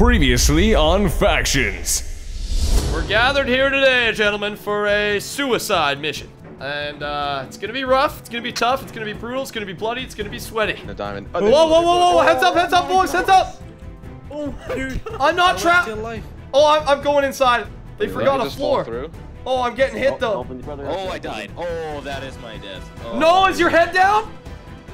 Previously on Factions. We're gathered here today, gentlemen, for a suicide mission. And uh, it's gonna be rough, it's gonna be tough, it's gonna be brutal, it's gonna be bloody, it's gonna be sweaty. The diamond. Whoa, whoa, whoa, whoa, whoa, heads up, heads up, boys, heads up! Oh, dude. I'm not trapped! Oh, I'm, I'm going inside. They forgot a floor. Oh, I'm getting hit though. Oh, I died. Oh, that is my death. Oh, No, is your head down?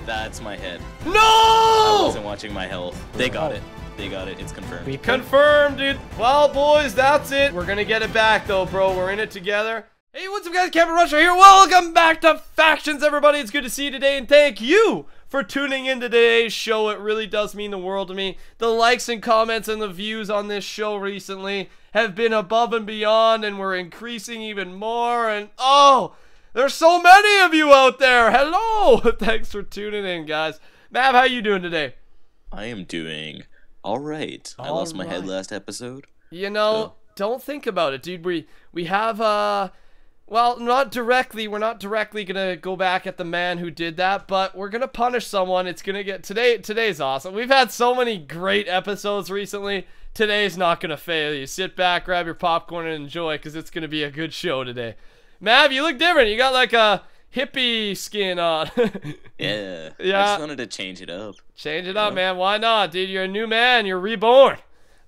That's my head. No! I No! wasn't watching my health. They got it. They got it. It's confirmed. We confirmed, it. Well, boys, that's it. We're gonna get it back, though, bro. We're in it together. Hey, what's up, guys? Camping Rusher here. Welcome back to Factions, everybody. It's good to see you today, and thank you for tuning in to today's show. It really does mean the world to me. The likes and comments and the views on this show recently have been above and beyond, and we're increasing even more. And oh, there's so many of you out there. Hello. Thanks for tuning in, guys. Mav, how you doing today? I am doing all right. I lost my head last episode. You know, don't think about it, dude. We we have uh well, not directly. We're not directly gonna go back at the man who did that, but we're gonna punish someone. It's gonna get today. Today's awesome. We've had so many great episodes recently. Today's not gonna fail you. Sit back, grab your popcorn, and enjoy, cause it's gonna be a good show today. Mav, you look different. You got like a hippie skin on. Yeah. I Yeah. just wanted to change it up. Change it up, man. Why not, dude? You're a new man. You're reborn.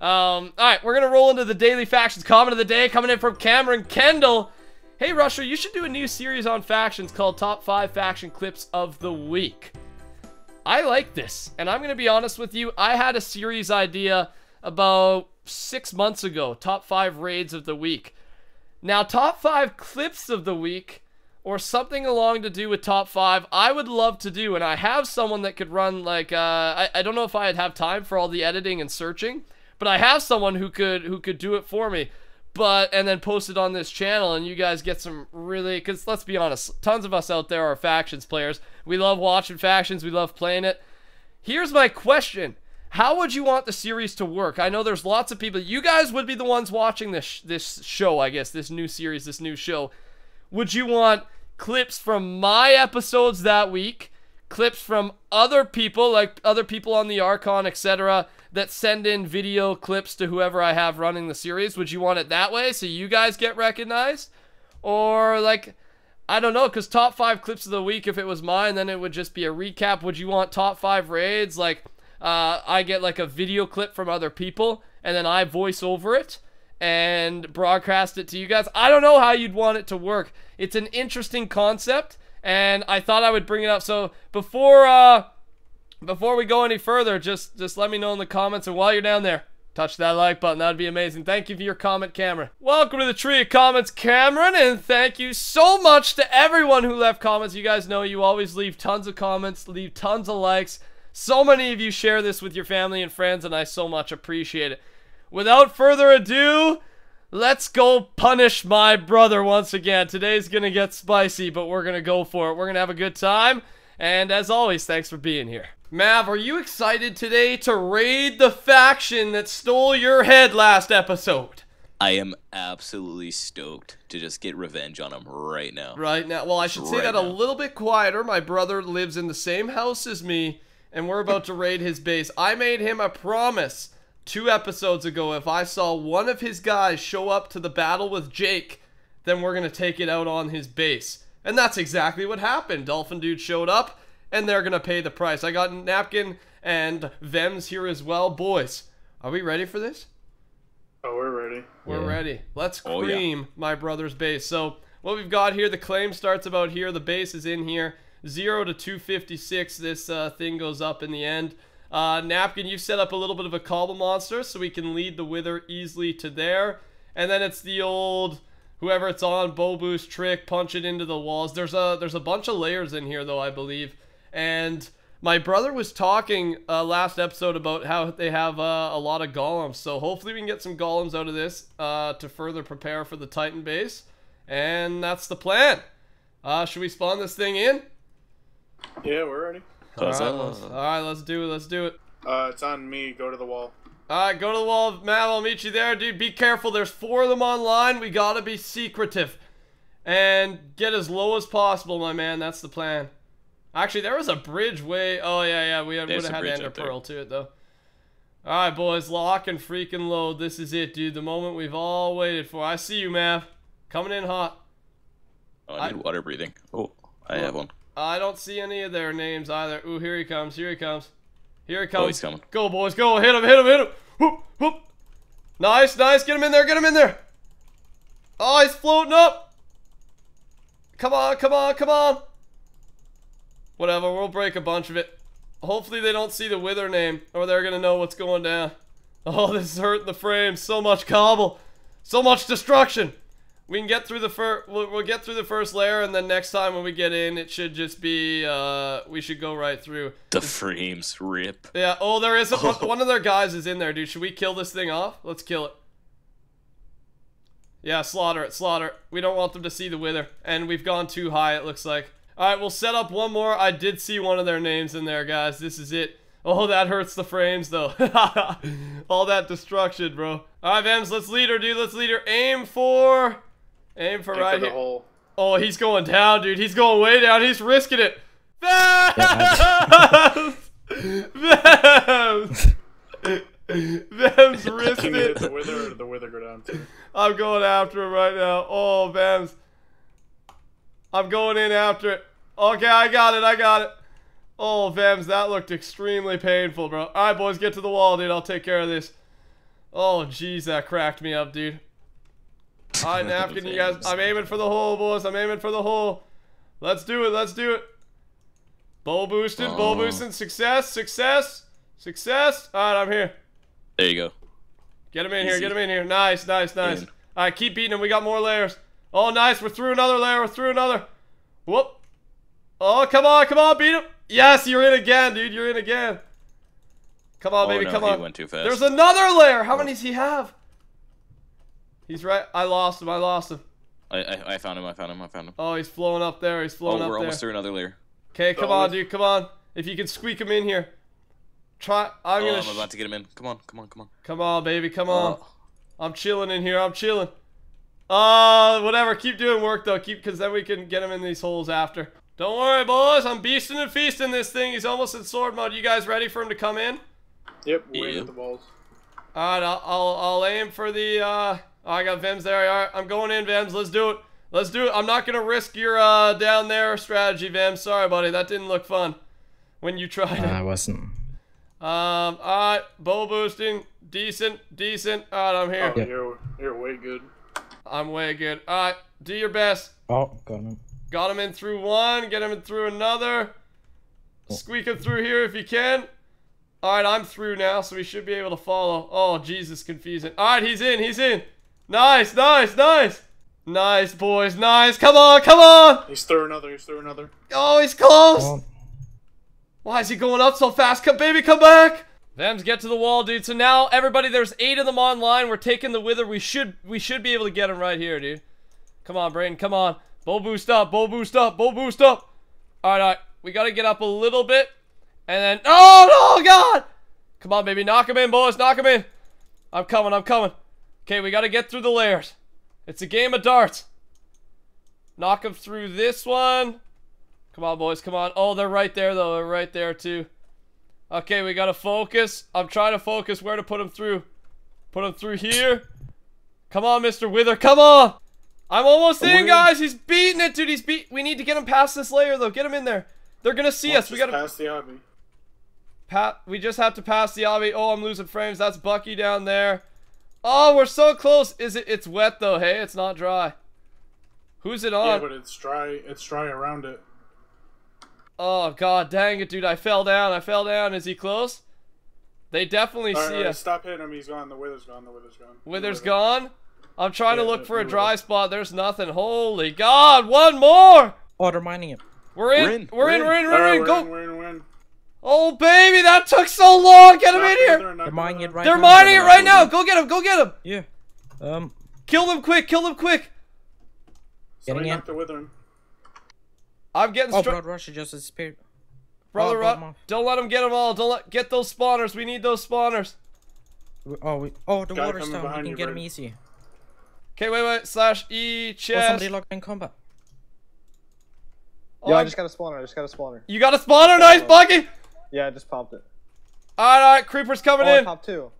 Um, all right, we're gonna roll into the daily factions. Comment of the day coming in from Cameron Kendall. Hey, Rusher, you should do a new series on factions called Top Five Faction Clips of the Week. I like this, and I'm gonna be honest with you. I had a series idea about six months ago. Top five raids of the week. Now, top five clips of the week or something along to do with top five, I would love to do. And I have someone that could run like uh, I, I don't know if I'd have time for all the editing and searching, but I have someone who could who could do it for me. But and then post it on this channel, and you guys get some really because let's be honest, tons of us out there are factions players. We love watching factions, we love playing it. Here's my question. How would you want the series to work? I know there's lots of people. You guys would be the ones watching this this show, I guess, this new series, this new show. Would you want clips from my episodes that week, clips from other people, like other people on the Archon, etc., that send in video clips to whoever I have running the series? Would you want it that way so you guys get recognized? Or like I don't know, because top five clips of the week, if it was mine, then it would just be a recap. Would you want top five raids? Like, uh, I get like a video clip from other people, and then I voice over it and broadcast it to you guys. I don't know how you'd want it to work. It's an interesting concept, and I thought I would bring it up. So before, uh, before we go any further, just just let me know in the comments, and while you're down there, touch that like button. That'd be amazing. Thank you for your comment, Cameron. Welcome to the tree of comments, Cameron, and thank you so much to everyone who left comments. You guys know you always leave tons of comments, leave tons of likes. So many of you share this with your family and friends, and I so much appreciate it. Without further ado, let's go punish my brother once again. Today's gonna get spicy, but we're gonna go for it. We're gonna have a good time. And as always, thanks for being here. Mav, are you excited today to raid the faction that stole your head last episode? I am absolutely stoked to just get revenge on him right now. Right now, well, I should say Right that a little bit quieter. My brother lives in the same house as me, and we're about to raid his base. I made him a promise two episodes ago. If I saw one of his guys show up to the battle with Jake, then we're gonna take it out on his base. And that's exactly what happened. Dolphin Dude showed up, and they're gonna pay the price. I got Napkin and Vems here as well. Boys, are we ready for this? Oh, we're ready. We're ready. Let's Oh, yeah. cream my brother's base. So what we've got here, the claim starts about here. The base is in here. Zero to 256. This uh, thing goes up in the end. Uh, Napkin, you've set up a little bit of a cobble monster so we can lead the wither easily to there. And then it's the old whoever it's on bow boost trick, punch it into the walls. There's a there's a bunch of layers in here though, I believe. And my brother was talking uh, last episode about how they have uh, a lot of golems, so hopefully we can get some golems out of this uh, to further prepare for the Titan base, and that's the plan. Uh, should we spawn this thing in? Yeah, we're ready. All right, Huzzah. let's, all right, let's do it. Let's do it. Uh, it's on me. Go to the wall. All right, go to the wall, Mav. I'll meet you there, dude. Be careful. There's four of them online. We gotta be secretive and get as low as possible, my man. That's the plan. Actually, there was a bridge way. Oh yeah, yeah. We would There's have a had bridge Ender. Pearl to it though. Alright, boys, lock and freaking load. This is it, dude. The moment we've all waited for. I see you, Mav. Coming in hot. Oh, I need water breathing. Oh, I have one. I don't see any of their names either. Ooh, here he comes. Here he comes. Here he comes. Oh, he's coming. Go, boys. Go. Hit him. Hit him. Hit him. Whoop, whoop. Nice, nice. Get him in there. Get him in there. Oh, he's floating up. Come on, come on, come on. Whatever. We'll break a bunch of it. Hopefully they don't see the Wither name, or they're going to know what's going down. Oh, this is hurting the frame. So much cobble. So much destruction. We can get through the first. We'll, we'll get through the first layer, and then next time when we get in, it should just be. Uh, we should go right through. The frames rip. Yeah. Oh, there is a, one, one of their guys is in there, dude. Should we kill this thing off? Let's kill it. Yeah, slaughter it, slaughter. We don't want them to see the wither, and we've gone too high. It looks like. All right, we'll set up one more. I did see one of their names in there, guys. This is it. Oh, that hurts the frames, though. All that destruction, bro. All right, Vams, let's lead her, dude. Let's lead her. Aim for... Aim for Aim right for the here. hole. Oh, he's going down, dude. He's going way down. He's risking it. Vams! Vams! Vams risked you hit the wither the wither go down too? I'm going after him right now. Oh, Vams. I'm going in after it. Okay, I got it. I got it. Oh, Vams, that looked extremely painful, bro. All right, boys, get to the wall, dude. I'll take care of this. Oh, jeez, that cracked me up, dude. Right, napkin, you guys. I'm aiming for the hole, boys. I'm aiming for the hole. Let's do it. Let's do it. Bow boosting, bow Oh. boosting. Success, success, success. All right, I'm here. There you go. Get him in here. Get him in here. Nice, nice, nice. In. All right, keep beating him. We got more layers. Oh, nice. We're through another layer. We're through another. Whoop. Oh, come on, come on, beat him. Yes, you're in again, dude. You're in again. Come on, oh, baby, no, come he on. went too fast. There's another layer. How oh. many does he have? He's right. I lost him. I lost him. I, I, I found him. I found him. I found him. Oh, he's flowing up there. He's Oh, flowing up there. we're almost through another layer. Okay, come Go on, dude. Come on. If you can squeak him in here. Try. I'm Oh, gonna. I'm about to get him in. Come on, come on, come on. come on, baby. Come on. Oh. I'm chilling in here. I'm chilling. Uh, whatever. Keep doing work though. Keep, cause then we can get him in these holes after. Don't worry, boys. I'm beasting and feasting this thing. He's almost in sword mode. You guys ready for him to come in? Yep, way Yeah. with the balls. All right, I'll, I'll, I'll aim for the. Uh, oh, I got Vims there. All right, I'm going in, Vims. Let's do it. Let's do it. I'm not gonna risk your uh down there strategy, Vims. Sorry, buddy. That didn't look fun when you tried it. I wasn't. Um, alright, bow boosting, decent, decent. Alright, I'm here. Oh, you're you're way good. I'm way good. Alright, do your best. Oh, got him. Got him in through one, get him in through another. Squeak him through here if you can. Alright, I'm through now, so we should be able to follow. Oh, Jesus, confusing. Alright, he's in, he's in. Nice, nice, nice. Nice, boys, nice. Come on, come on. He's through another. He's through another. Oh, he's close. Oh, Why is he going up so fast? Come, baby, come back! Vams, get to the wall, dude. So now, everybody, there's eight of them online. We're taking the wither. We should, we should be able to get him right here, dude. Come on, Brain. Come on. Bull boost up. Bull boost up. Bull boost up. All right, all right. We gotta get up a little bit, and then. Oh no, God! Come on, baby. Knock him in, boys. Knock him in. I'm coming. I'm coming. Okay, we gotta get through the layers. It's a game of darts. Knock him through this one. Come on, boys. Come on. Oh, they're right there, though. They're right there, too. Okay, we gotta focus. I'm trying to focus where to put him through. Put him through here. Come on, Mr. Wither. Come on. I'm almost in, guys. He's beating it, dude. He's beat. We need to get him past this layer, though. Get him in there. They're gonna see us. We gotta. pass the obby. Pat, we just have to pass the obby. Oh, I'm losing frames. That's Bucky down there. Oh, we're so close. Is it? It's wet though. Hey, it's not dry. Who's it on? Yeah, on? but it's dry. It's dry around it. oh god, dang it, dude! I fell down. I fell down. Is he close? They definitely All right, see all right, us. stop hitting him. He's gone. The wither's gone. The wither's gone. Wither's The wither. gone. I'm trying to look for a dry wither. spot. There's nothing. Holy God! One more. oh, they're mining it. We're in. We're in, We're in. we're We're in. in. We're in. we're Go. in. We're in. We're in. Oh baby, that took so long. Get him in here. wither, knock They're mining it right They're now. mining it right now. Go get him. Go get him. Yeah. Um, Kill them quick. Kill them quick. Somebody Getting in. knock the wither. in. I'm getting oh, struck. Blood Rusher just disappeared. Brother, Oh, Ru- bottom off. don't let them get them all. Don't let get those spawners. We need those spawners. Oh, we, oh, the Guy water's coming down. We can you, get him Bird. easy. Okay, wait, wait. Slash E Oh, chest. somebody locked in combat. Oh, Yeah, I I- just got a spawner. I just got a spawner. you got a spawner, nice, Bucky. Yeah, I just popped it. Alright, alright, creepers coming Oh, I in. popped two.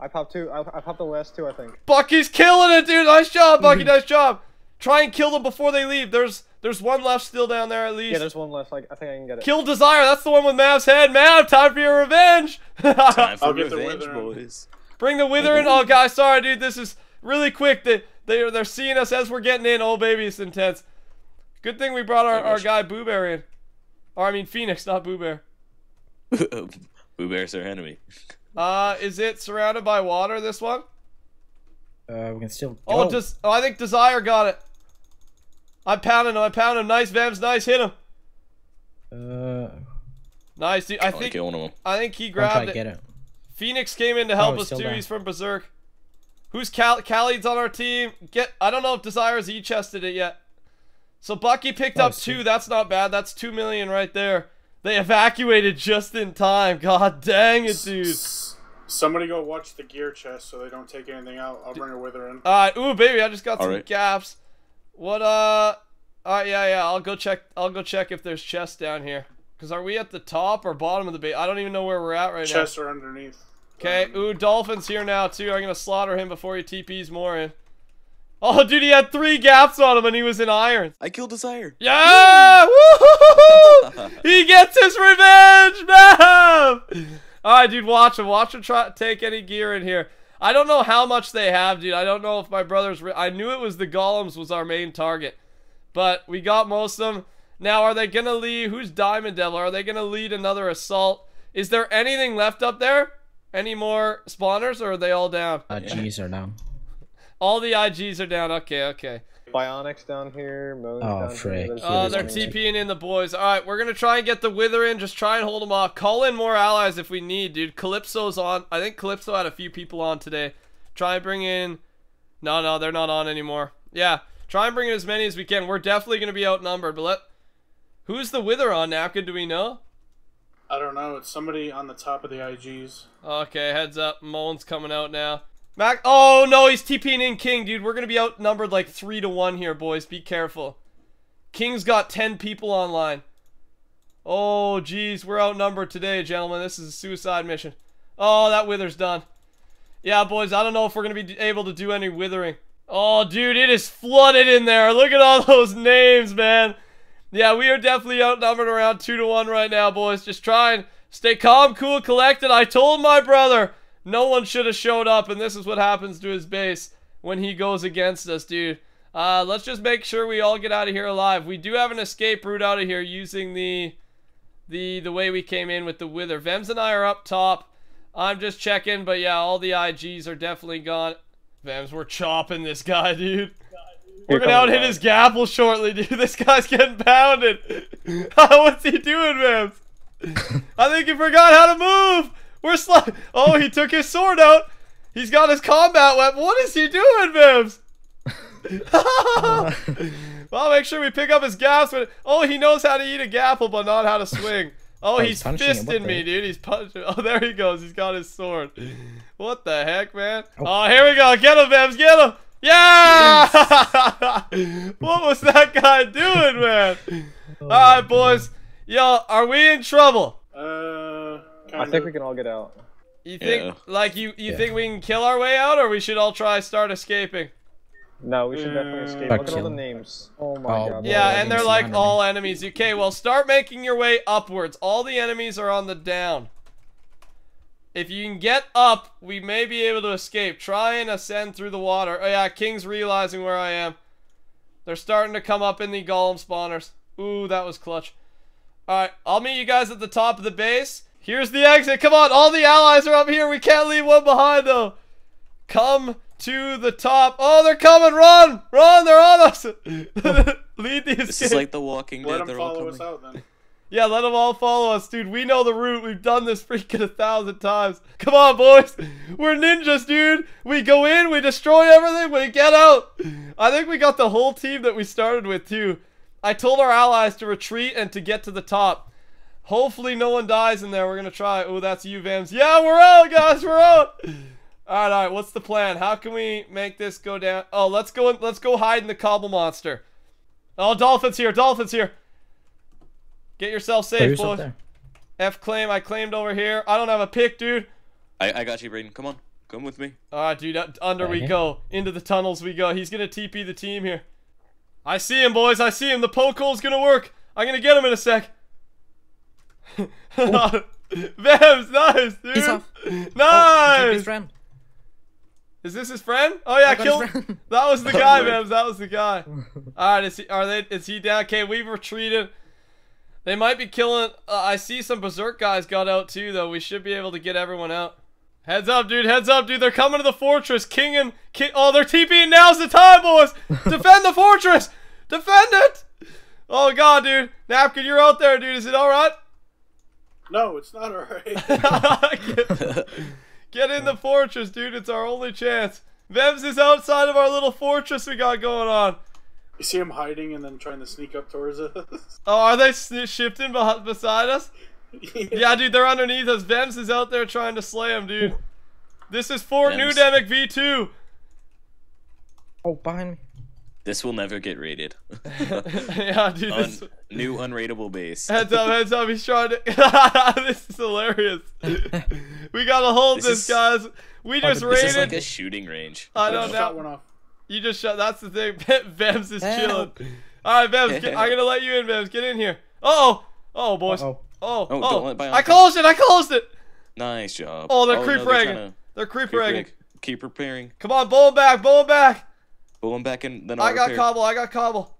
I popped two. I, I popped the last two, I think. Bucky's killing it, dude. Nice job, Bucky. nice job. Try and kill them before they leave. There's there's one left still down there at least. Yeah, there's one left. Like, I think I can get it. Kill Desire. That's the one with Mav's head. Mav, time for your revenge. Time for I'll get the revenge, wither boys. Bring the wither in. Oh, guys, sorry, dude. This is really quick. They they they're seeing us as we're getting in. Oh, baby, it's intense. Good thing we brought our, our guy Boo Bear in. Or I mean Phoenix, not Boo Bear. Boo Bear's our enemy. Uh, is it surrounded by water? This one? Uh, we can still. Oh, just oh, I think Desire got it. I pounded him. I pounded him. Nice, Vams. Nice. Hit him. Uh, Nice, dude. I I think kill one of them. I think he grabbed it. get it. Phoenix came in to help Oh, us too. there. He's from Berserk. Who's Cal? Khalid's on our team. Get. I don't know if Desire's e chested it yet. So Bucky picked Oh, up sweet. two. That's not bad. That's two million right there. They evacuated just in time. God dang it, dude. Somebody go watch the gear chest so they don't take anything out. I'll bring a wither in. Alright, ooh baby, I just got some Alright. gaps. What uh Alright, yeah, yeah, I'll go check I'll go check if there's chests down here. Cause are we at the top or bottom of the base? I don't even know where we're at right now. Chests are underneath. now. Okay, ooh, Dolphin's here now too. I'm gonna slaughter him before he TP's more in. Oh dude, he had three gaps on him and he was in irons. I killed Desire. Yeah! He gets his revenge, Mav! Alright, dude, watch him. Watch him try take any gear in here. I don't know how much they have, dude. I don't know if my brother's. Re- I knew it was the golems was our main target, but we got most of them. Now, are they gonna lead? Who's Diamond Devil? Are they gonna lead another assault? Is there anything left up there? Any more spawners, or are they all down? Uh, G's are down. All the IGs are down. Okay, okay. Bionics down here. Moon's Oh, down frick. Ah, here. Oh, they're one. TPing in the boys. All right, we're gonna try and get the Wither in. Just try and hold them off. Call in more allies if we need, dude. Calypso's on. I think Calypso had a few people on today. Try and bring in. No, no, they're not on anymore. Yeah, try and bring in as many as we can. We're definitely gonna be outnumbered. But let. Who's the Wither on, Napkin? Do we know? I don't know. It's somebody on the top of the IGs. Okay, heads up. Moan's coming out now. Mac. Oh no, he's TPing in King, dude. We're gonna be outnumbered like three to one here, boys. Be careful. King's got ten people online. Oh, geez, we're outnumbered today, gentlemen. This is a suicide mission. Oh, that wither's done. Yeah, boys, I don't know if we're gonna be able to do any withering. Oh, dude, it is flooded in there. Look at all those names, man. Yeah, we are definitely outnumbered around two to one right now, boys. Just try and stay calm, cool, collected. I told my brother no one should have showed up, and this is what happens to his base when he goes against us, dude. Uh, let's just make sure we all get out of here alive. We do have an escape route out of here using the the the way we came in with the wither. Vems and I are up top. I'm just checking, but yeah, all the IGs are definitely gone. Vems, we're chopping this guy, dude. We're gonna out hit his gapple shortly, dude. This guy's getting pounded. What's he doing, Vems? I think he forgot how to move. We're sli- Oh, he took his sword out. He's got his combat weapon. What is he doing, Vims? well, make sure we pick up his gaps. But oh, he knows how to eat a gapple, but not how to swing. Oh, Oh, he's he's punching him. What fisting me, dude. He's punching. Oh, there he goes. He's got his sword. What the heck, man? Oh, here we go. Get him, Vims. Get him. Yeah! what was that guy doing, man? All right, boys. Yo, are we in trouble? Uh, I kind think we can all get out. You think Yeah. like you you Yeah. think we can kill our way out, or we should all try start escaping? No, we should definitely escape. Fuck Look at all the names. Oh my Oh, god. Yeah, and they're like none all enemies. Okay, well start making your way upwards. All the enemies are on the down. If you can get up, we may be able to escape. Try and ascend through the water. Oh yeah, King's realizing where I am. They're starting to come up in the golem spawners. Ooh, that was clutch. Alright, I'll meet you guys at the top of the base. Here's the exit. Come on, all the allies are up here. We can't leave one behind though. Come to the top. Oh, they're coming. Run! Run! They're on us. Lead the escape. This is like The Walking dead. Let Dead. them They're all follow coming. us out then. Yeah, let them all follow us, dude. We know the route. We've done this freaking a thousand times. Come on, boys. We're ninjas, dude. We go in, we destroy everything, we get out. I think we got the whole team that we started with, too. I told our allies to retreat and to get to the top. Hopefully no one dies in there. We're going to try. Oh, that's you, Vams. Yeah, we're out, guys. We're out. All right, all right. What's the plan? How can we make this go down? Oh, let's go. In, let's go hide in the cobble monster. Oh, dolphins here. Dolphins here. Get yourself safe, who's up boys. there? F claim. I claimed over here. I don't have a pick, dude. I, I got you, Braden. Come on. Come with me. All right, dude. uh, Under we Okay. go. Into the tunnels we go. He's gonna TP the team here. I see him, boys. I see him. The poke hole's gonna work. I'm gonna get him in a sec. Vebs, nice, dude. He's off. Nice. Oh, his friend. Is this his friend? Oh yeah, I got his kill. That was the guy. Vebs. That was the guy. All right, is he? Are they? Is he down? Okay, we've retreated. They might be killing. Uh, I see some berserk guys got out too, though. We should be able to get everyone out. Heads up, dude. Heads up, dude. They're coming to the fortress. King and King. Oh, they're TPing. Now's the time, boys. Defend the fortress. Defend it. Oh god, dude. Napkin, you're out there, dude. Is it all right? No, it's not alright. get, get in the fortress, dude. It's our only chance. Vems is outside of our little fortress we got going on. you see him hiding and then trying to sneak up towards us. Oh, are they s- shifting beh- beside us? Yeah, dude, they're underneath us. Vems is out there trying to slay him, dude. This is Fort Vems. Nudemic V2. Oh, behind me. This will never get rated. yeah, dude. Un- This, new unraidable base. heads up, heads up. He's trying to. this is hilarious. we gotta hold This this, is- guys. We just rated. This is like a shooting range. I I don't shot know. one off. You just shut. That's the thing. Vems is chilling. All right, Vems. Get, I'm gonna let you in, Vems. Get in here. Oh, oh, boys. Uh-oh. Oh, Oh, oh. don't let Bionic I closed it. I closed it. Nice job. Oh, they're oh, no, creep they're ragging. to They're creep creep ragging. Keep preparing. Come on, bowl 'em back, bowl 'em back. Pull them back in. Then I I'll got repair. cobble. I got cobble.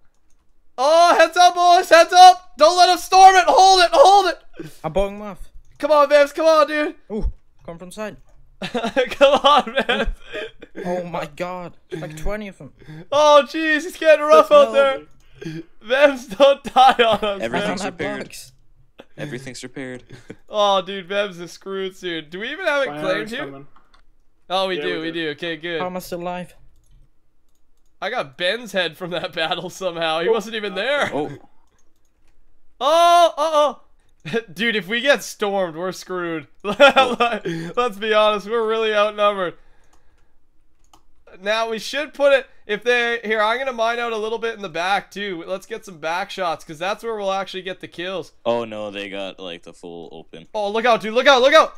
Oh, heads up, boys. Heads up. Don't let them storm it. Hold it. Hold it. I'm blowing him off. Come on, Vems. Come on, dude. Ooh, come from side. Come on, man! Oh my god. Like 20 of them. Oh, jeez. He's getting rough out there. Vems, don't die on us, I man. Everything's repaired. blocks. Everything's repaired. Oh, dude. Vems is screwed soon. Do we even have it Fire claimed here? coming. Oh, we Yeah, do. we We do. do. Okay, good. How am I still alive? I got Ben's head from that battle somehow. He wasn't even there. Oh, Oh, uh oh. Dude, if we get stormed, we're screwed. Let's be honest, we're really outnumbered. Now we should put it if they here. I'm gonna mine out a little bit in the back too. Let's get some back shots because that's where we'll actually get the kills. oh no, they got like the full open. Oh, look out, dude! Look out! Look out!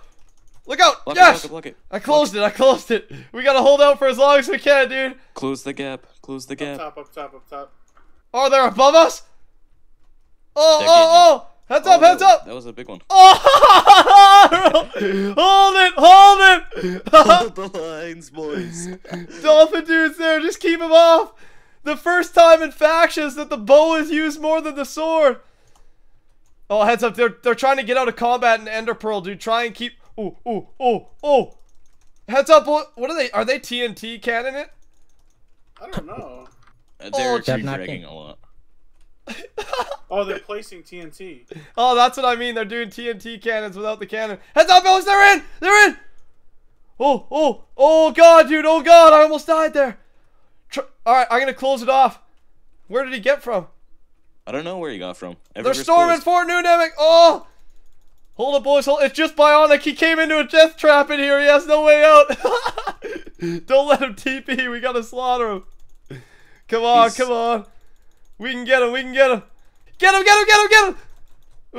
Look out! Block yes! it, block it, block it. I closed it. I closed it. We gotta hold out for as long as we can, dude. Close the gap. Close the gap. Up gap. top, up top, up top. Oh, they're above us. Oh, They're oh, oh! Heads Oh, up! Heads up! That was a big one. Oh! hold it! Hold it! Hold the lines, boys. Dolphin dude's there. Just keep him off. The first time in factions that the bow is used more than the sword. Oh, heads up! They're they're trying to get out of combat in Ender Pearl, dude. Try and keep. Oh, oh, oh, oh! Heads up! What, what are they? Are they TNT cannon it? I don't know. Uh, Oh, They're Jab creep knocking. dragging a lot. Oh, they're placing TNT. Oh, that's what I mean. They're doing TNT cannons without the cannon. Heads up, boys! They're in. They're in. Oh, oh, oh, God, dude! Oh, God! I almost died there. Tr- All right, I'm gonna close it off. Where did he get from? I don't know where he got from. They're storming closed. Fort Nudemic. Oh! Hold it, boys. Hold. It's just bionic. He came into a death trap in here. He has no way out. Don't let him TP. We gotta slaughter him. Come on, He's- come on. We can get him. We can get him. Get him. Get him. Get him. Get him.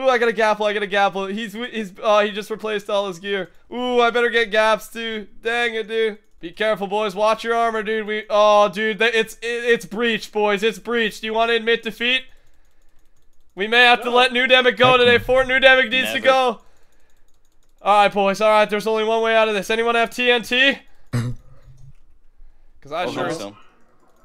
Ooh, I got a gapple. I got a gapple. He's he's uh he just replaced all his gear. Ooh, I better get gaps too. Dang it, dude. Be careful, boys. Watch your armor, dude. We oh, dude, it's it's breached, boys. It's breached. Do you want to admit defeat? We may have to let Nudemic go today. Fort Nudemic needs to go. All right, boys. All right, there's only one way out of this. Anyone have TNT? Cause I Oh, sure. no, so.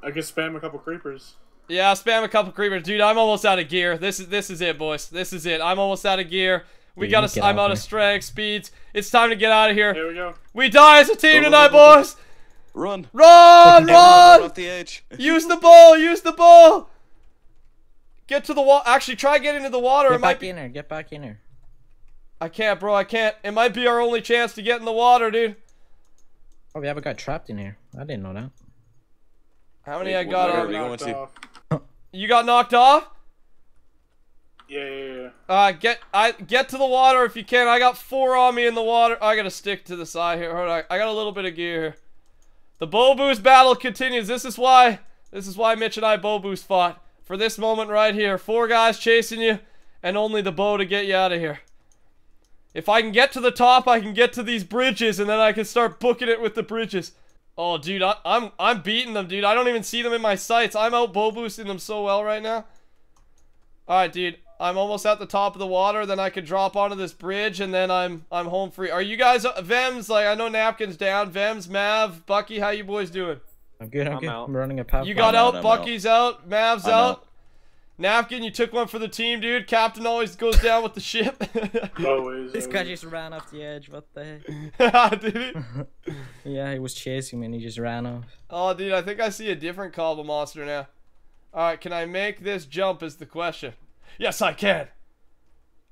I could spam a couple creepers. yeah, I'll spam a couple creepers, dude. I'm almost out of gear. This is this is it, boys. This is it. I'm almost out of gear. We Dude, gotta. I'm out out of here. strength, speeds. It's time to get out of here. Here we go. We die as a team Go, go, tonight, go, go, go. boys. Run. Run, Everyone run run! the edge. Use the ball. Use the ball. Get to the wall. Actually, try getting to the water. Get it might back be. in here. Get back in here. I can't, bro. I can't. It might be our only chance to get in the water, dude. Oh, we have a guy trapped in here. I didn't know that. How many Wait, I got? are we going to? You got knocked off. Yeah, yeah, yeah. Uh, get I get to the water if you can. I got four on me in the water. I gotta stick to the side here. Hold on. I got a little bit of gear. The bow boost battle continues. This is why. This is why Mitch and I bow boost fought for this moment right here. Four guys chasing you, and only the bow to get you out of here. If I can get to the top, I can get to these bridges, and then I can start booking it with the bridges. Oh, dude, I, I'm I'm beating them, dude. I don't even see them in my sights. I'm out bow boosting them so well right now. All right, dude. I'm almost at the top of the water. Then I can drop onto this bridge, and then I'm I'm home free. Are you guys uh, Vems? Like I know Napkins down. Vems, Mav, Bucky, how you boys doing? I'm good. I'm, I'm good. out. I'm running a path. You got I'm out. out, Bucky's out. Mav's out. out. Napkin, you took one for the team, dude. Captain always goes down with the ship. Always. This guy just ran off the edge. What the heck? Did he? Yeah, he was chasing me and he just ran off. Oh, dude, I think I see a different Cobble monster now. All right, can I make this jump? Is the question. Yes, I can.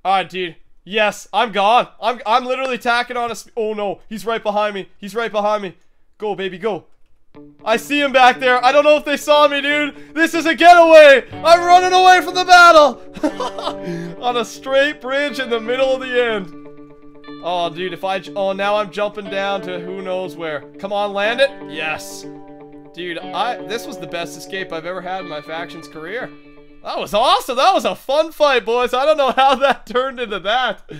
All right, dude. Yes, I'm gone. I'm I'm literally tacking on a. Oh no, he's right behind me. He's right behind me. Go, baby, go. I see him back there. I don't know if they saw me, dude. This is a getaway. I'm running away from the battle. on a straight bridge in the middle of the end. Oh, dude, if I... Oh, now I'm jumping down to who knows where. Come on, land it. Yes. Dude, I... This was the best escape I've ever had in my faction's career. That was awesome. That was a fun fight, boys. I don't know how that turned into that.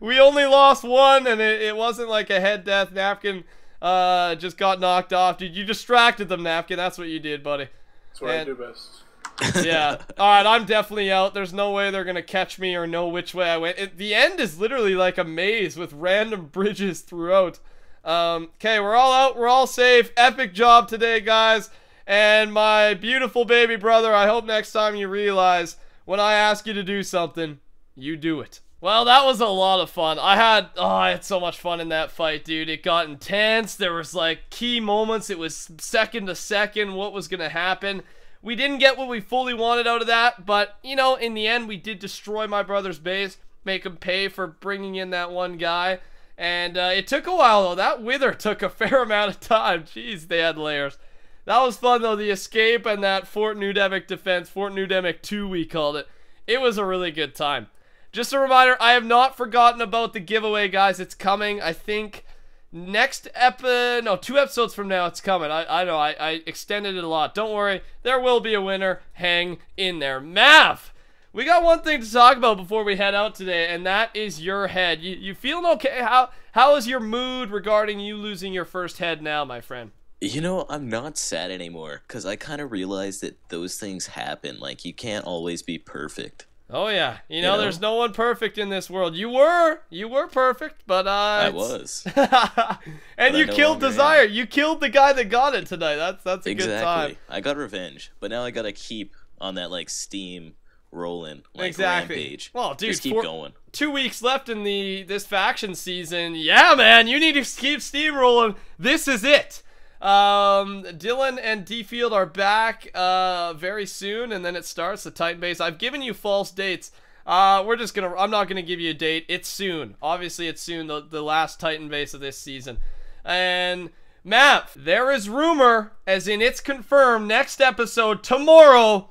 We only lost one, and it, it wasn't like a head death. Napkin uh, just got knocked off. Dude, you distracted them, Napkin. That's what you did, buddy. That's what I do best. yeah. All right, I'm definitely out. There's no way they're gonna catch me or know which way I went. It, the end is literally like a maze with random bridges throughout. Um, okay, we're all out. We're all safe. Epic job today, guys. And my beautiful baby brother. I hope next time you realize when I ask you to do something, you do it. Well, that was a lot of fun. I had oh, I had so much fun in that fight, dude. It got intense. There was like key moments. It was second to second what was gonna happen. We didn't get what we fully wanted out of that, but you know, in the end, we did destroy my brother's base, make him pay for bringing in that one guy, and uh, it took a while though. That wither took a fair amount of time. Jeez, they had layers. That was fun though. The escape and that Fort Nudemic defense, Fort Nudemic 2, we called it. It was a really good time. Just a reminder, I have not forgotten about the giveaway, guys. It's coming. I think next epi no two episodes from now it's coming i i know I, I extended it a lot don't worry there will be a winner hang in there mav we got one thing to talk about before we head out today and that is your head you, you feeling okay how how is your mood regarding you losing your first head now my friend You know, I'm not sad anymore because I kind of realized that those things happen. Like, you can't always be perfect. Oh yeah you know, know? there's no one perfect in this world you were you were perfect but uh I was. and I you no killed longer am. desire you killed the guy that got it tonight that's that's a good time exactly. I got revenge, but now I gotta keep on that, like, steam rolling, like, Exactly. rampage. Well, dude, Just keep for- going. two weeks left in the this faction season. Yeah, man, you need to keep steam rolling. This is it. Um, Dylan and D Field are back uh very soon, and then it starts the Titan base. I've given you false dates. Uh, we're just gonna. I'm not gonna give you a date. It's soon. Obviously, it's soon. The the last Titan base of this season, and. Matt, there is rumor, as in it's confirmed, next episode tomorrow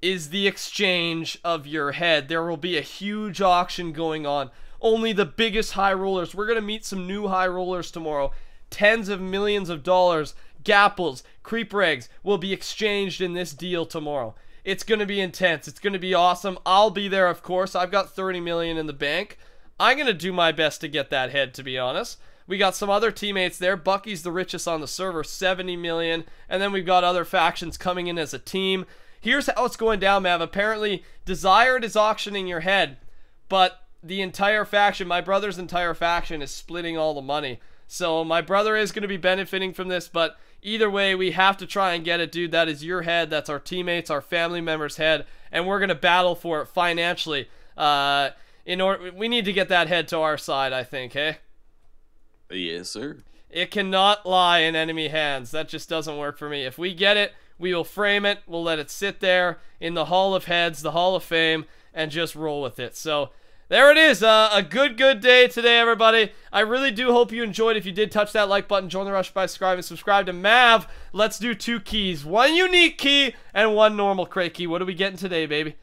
is the exchange of your head. There will be a huge auction going on. Only the biggest high rollers. We're to meet some new high rollers tomorrow. Tens of millions of dollars, gapples, creeper eggs will be exchanged in this deal tomorrow. It's going to be intense. It's going to be awesome. I'll be there, of course. I've got 30 million in the bank. I'm going to do my best to get that head, to be honest. We got some other teammates there. Bucky's the richest on the server, 70 million. And then we've got other factions coming in as a team. Here's how it's going down, Mav. Apparently, Desired is auctioning your head, but the entire faction, my brother's entire faction, is splitting all the money. So my brother is going to be benefiting from this, but either way, we have to try and get it, dude. That is your head. That's our teammates, our family members' head, and we're going to battle for it financially. Uh, in order, we need to get that head to our side, I think. Hey. Yes, sir. It cannot lie in enemy hands. That just doesn't work for me. If we get it, we will frame it. We'll let it sit there in the Hall of Heads, the Hall of Fame, and just roll with it. So there it is. Uh, a good, good day today, everybody. I really do hope you enjoyed. If you did, touch that like button, join the rush by subscribing, subscribe to Mav. Let's do two keys. One unique key and one normal crate key. What are we getting today, baby?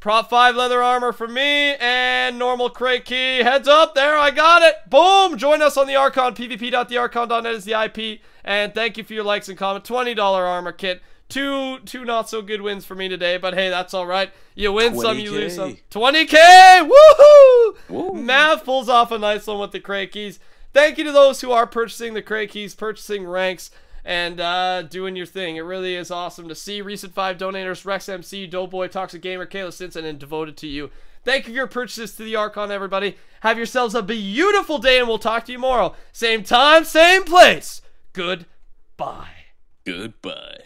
Prot 5 leather armor for me and normal crate key. Heads up, there, I got it. Boom! Join us on the Archon. PvP.thearchon.net is the IP. And thank you for your likes and comments. $20 armor kit, two two not so good wins for me today, but hey, that's all right. You win some, you lose some. 20K. 20k, woohoo! Woo. Mav pulls off a nice one with the crate keys. Thank you to those who are purchasing the crate keys, purchasing ranks, and uh, doing your thing. It really is awesome to see. Recent five donators: Rex MC, Doughboy, Toxic Gamer, Kayla Stinson, and devoted to you. Thank you for your purchases to the Archon, everybody. Have yourselves a beautiful day, and we'll talk to you tomorrow. Same time, same place. Goodbye. Goodbye.